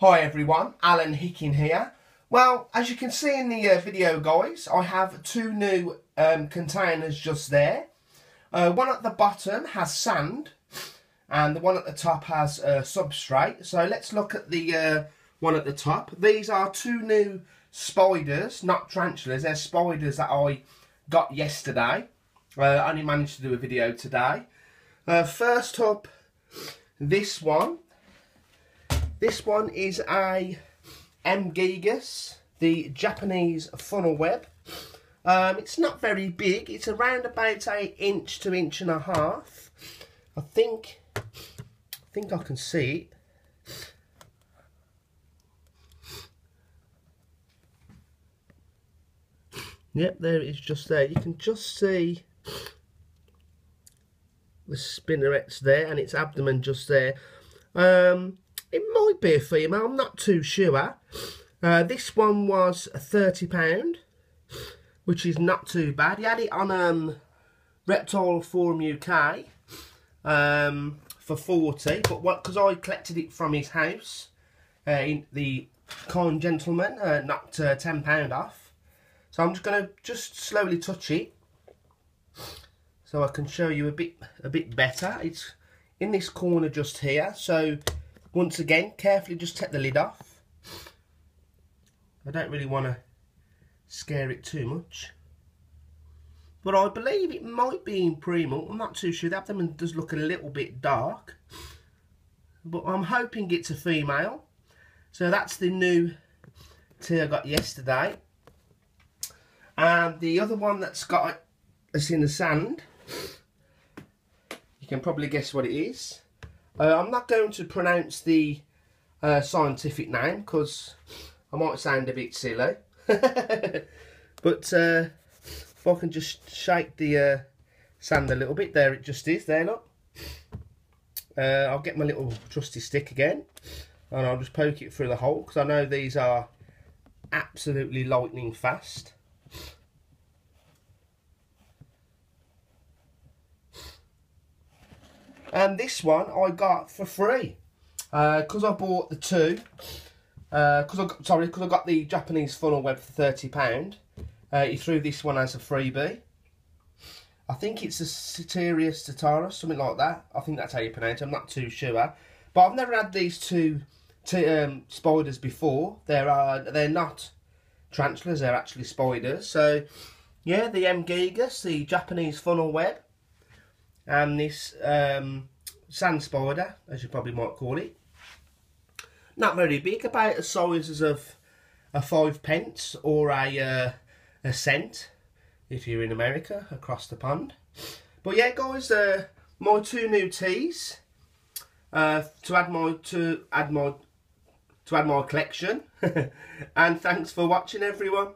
Hi everyone, Alan Hickin here. Well, as you can see in the uh, video guys, I have two new um, containers just there. Uh, one at the bottom has sand and the one at the top has uh, substrate. So let's look at the uh, one at the top. These are two new spiders, not tarantulas, they're spiders that I got yesterday. Uh, I only managed to do a video today. Uh, first up, this one this one is a M. gigas, the Japanese funnel web. Um, it's not very big. It's around about a inch to inch and a half. I think, I think I can see it. Yep, there it is just there. You can just see the spinnerets there and its abdomen just there. Um, it might be a female, I'm not too sure. Uh, this one was £30, which is not too bad. He had it on um, Reptile Forum UK um, for 40 but what because I collected it from his house, uh, in the kind gentleman uh, knocked uh, £10 off. So I'm just going to just slowly touch it so I can show you a bit a bit better. It's in this corner just here. So once again, carefully just take the lid off. I don't really want to scare it too much. But I believe it might be in pre-molt. I'm not too sure. The abdomen does look a little bit dark. But I'm hoping it's a female. So that's the new tea I got yesterday. And the other one that's got us in the sand. You can probably guess what it is. Uh, I'm not going to pronounce the uh, scientific name because I might sound a bit silly. but uh, if I can just shake the uh, sand a little bit, there it just is, there look. Uh, I'll get my little trusty stick again and I'll just poke it through the hole because I know these are absolutely lightning fast. And this one I got for free because uh, I bought the two. Because uh, I got, sorry, because I got the Japanese funnel web for thirty pound. Uh, he threw this one as a freebie. I think it's a Ceterius Tataris, something like that. I think that's how you pronounce it. I'm not too sure, but I've never had these two um, spiders before. They're uh, they're not tarantulas. They're actually spiders. So yeah, the M. gigas, the Japanese funnel web and this um, sand spider, as you probably might call it. Not very big, about the sizes of a five pence or a, uh, a cent if you're in America across the pond. But yeah, guys, uh, my two new teas uh, to add my to add my to add my collection. and thanks for watching, everyone.